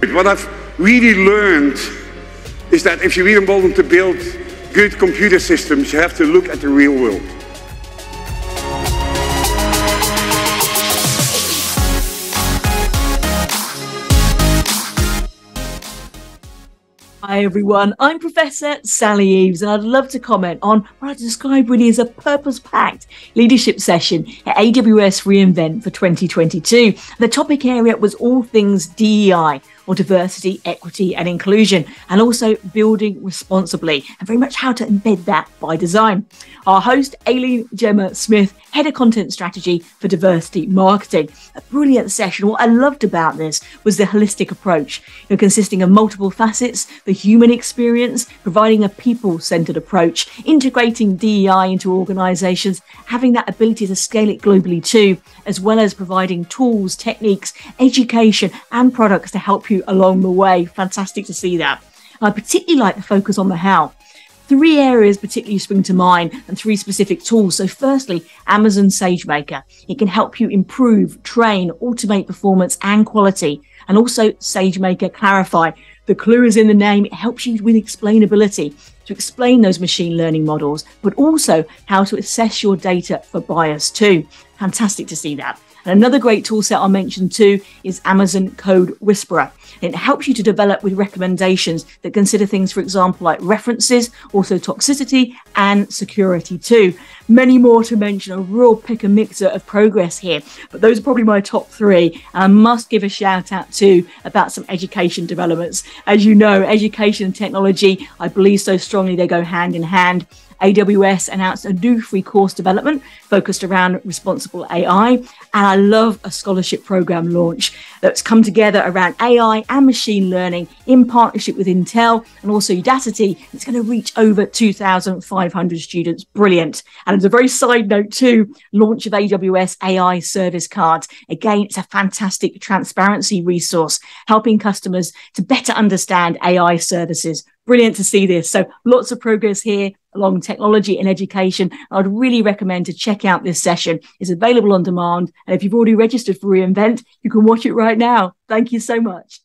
What I've really learned is that if you really want to build good computer systems, you have to look at the real world. Hi everyone, I'm Professor Sally Eaves and I'd love to comment on what I describe really as a purpose-packed leadership session at AWS reInvent for 2022. The topic area was all things DEI, or diversity, equity, and inclusion, and also building responsibly, and very much how to embed that by design. Our host, Aileen Gemma Smith, Head of Content Strategy for Diversity Marketing. A brilliant session. What I loved about this was the holistic approach, you know, consisting of multiple facets, the human experience, providing a people centered approach, integrating DEI into organizations, having that ability to scale it globally too, as well as providing tools, techniques, education, and products to help you along the way. Fantastic to see that. I particularly like the focus on the how. Three areas particularly spring to mind and three specific tools. So, firstly, Amazon SageMaker. It can help you improve, train, automate performance and quality. And also, SageMaker Clarify. The clue is in the name. It helps you with explainability to explain those machine learning models, but also how to assess your data for bias too. Fantastic to see that. And another great tool set I'll mention too is Amazon Code Whisperer. It helps you to develop with recommendations that consider things, for example, like references, also toxicity and security too. Many more to mention, a real pick and mixer of progress here. But those are probably my top three. And I must give a shout out too about some education developments. As you know, education and technology, I believe so strongly they go hand in hand. AWS announced a new free course development focused around responsible AI. And I love a scholarship program launch that's come together around AI and machine learning in partnership with Intel and also Udacity. It's going to reach over 2,500 students. Brilliant. And as a very side note, too, launch of AWS AI service cards. Again, it's a fantastic transparency resource, helping customers to better understand AI services brilliant to see this. So lots of progress here along technology and education. I'd really recommend to check out this session. It's available on demand. And if you've already registered for reInvent, you can watch it right now. Thank you so much.